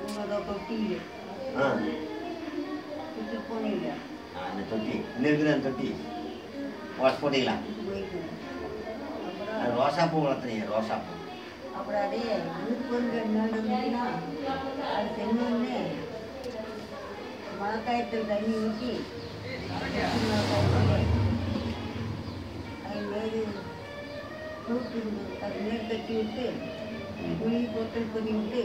आणि ತೊಟ್ಟಿ ನಿರ್ಗಿರ ತೊಟ್ಟಿ ಹೊಸಪೋಟಿಲ್ಲ ರೋಸಾಪು வளர்த்தனே ரோசாப்பூ அப்புறம் அதே ஊருக்கு வந்து ரெண்டு நாள் அது செஞ்சோடனே மழைக்காயத்தில் தண்ணி ஊற்றி அது மேலே தூக்கி அது மேல் கட்டி விட்டு துணி போட்டு பொதி விட்டு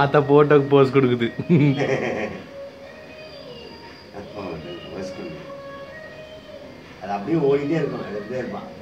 ஆத்தா போட்டோக்கு போஸ் கொடுக்குது அது அப்படியே ஓடிட்டே இருக்கும் எடுத்துட்டே இருப்பான்